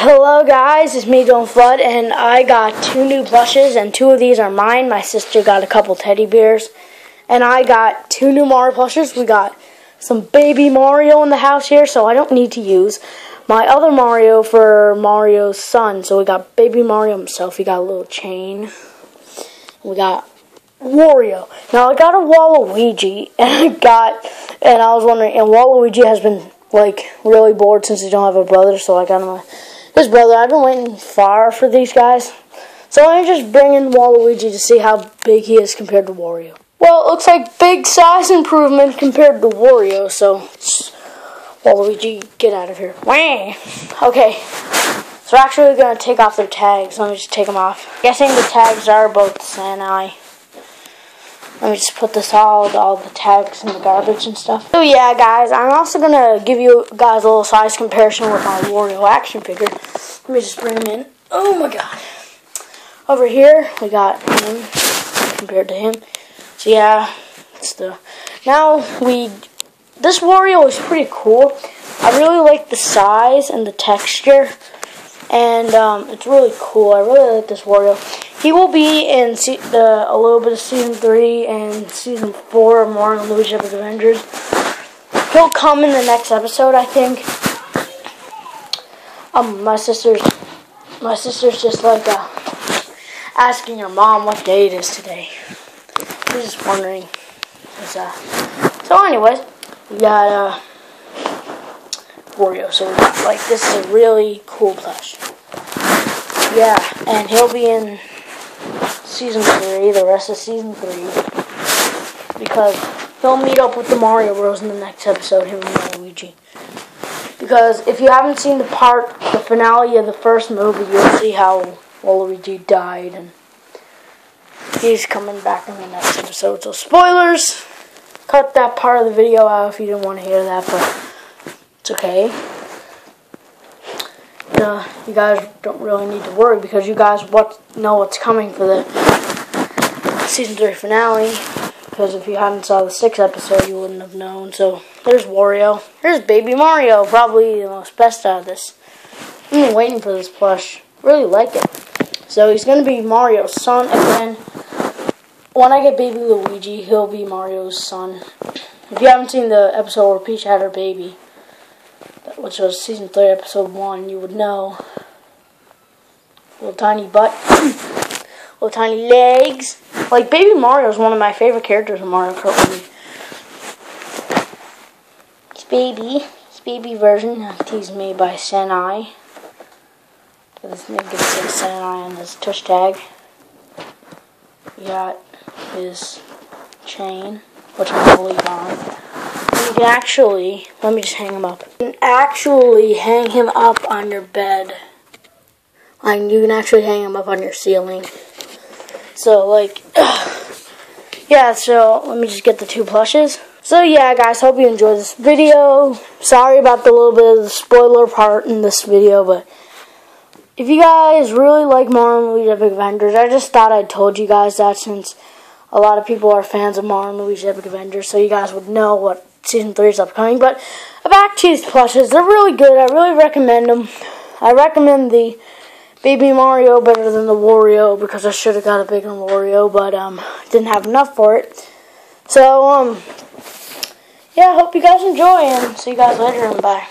Hello guys, it's me Dylan Flood and I got two new plushes and two of these are mine. My sister got a couple teddy bears and I got two new Mario plushes. We got some baby Mario in the house here so I don't need to use my other Mario for Mario's son. So we got baby Mario himself. He got a little chain. We got Wario. Now I got a Waluigi and I got and I was wondering and Waluigi has been like really bored since he don't have a brother so I got him a his brother. I've been waiting far for these guys. So I'm just bringing Waluigi to see how big he is compared to Wario. Well, it looks like big size improvement compared to Wario, so Waluigi, get out of here. Wah! Okay, so we're actually going to take off their tags. Let me just take them off. Guessing the tags are both Sanei. Let me just put this all, all the tags and the garbage and stuff. So yeah, guys, I'm also going to give you guys a little size comparison with my Wario action figure. Let me just bring him in. Oh my god. Over here, we got him compared to him. So yeah, it's the... Now, we... This Wario is pretty cool. I really like the size and the texture. And um, it's really cool. I really like this Wario. He will be in the a little bit of season three and season four of Mario and Luigi Epic Avengers. He'll come in the next episode, I think. Um, my sister's my sister's just like uh, asking her mom what day it is today. She's just wondering. Uh, so, anyways, we got uh, Wario. So, like, this is a really cool plush. Yeah, and he'll be in season three, the rest of season three, because he'll meet up with the Mario Bros in the next episode, him and Luigi. Because if you haven't seen the part, the finale of the first movie, you'll see how Waluigi died, and he's coming back in the next episode. So spoilers, cut that part of the video out if you didn't want to hear that, but it's okay. Uh, you guys don't really need to worry because you guys what know what's coming for the season three finale. Because if you hadn't saw the sixth episode, you wouldn't have known. So there's Wario. There's Baby Mario, probably the most best out of this. I've been waiting for this plush. Really like it. So he's gonna be Mario's son again. When I get Baby Luigi, he'll be Mario's son. If you haven't seen the episode where Peach had her baby, which was season 3, episode 1, you would know. Little tiny butt. Little tiny legs. Like, Baby Mario is one of my favorite characters in Mario Kart It's Baby. It's Baby version. He's made by Sanei. This name gets say Sanei on his touch tag. Got his chain, which I'm going on you can actually, let me just hang him up. You can actually hang him up on your bed. Like, you can actually hang him up on your ceiling. So, like, yeah, so let me just get the two plushes. So, yeah, guys, hope you enjoyed this video. Sorry about the little bit of the spoiler part in this video, but if you guys really like Mario Luigi Epic Avengers, I just thought I told you guys that since a lot of people are fans of Mario Luigi Epic Avengers, so you guys would know what season three is upcoming. But back to these plushes, they're really good. I really recommend them. I recommend the Baby Mario better than the Wario because I should have got a bigger Wario, but um, didn't have enough for it. So um, yeah, hope you guys enjoy and see you guys later and bye.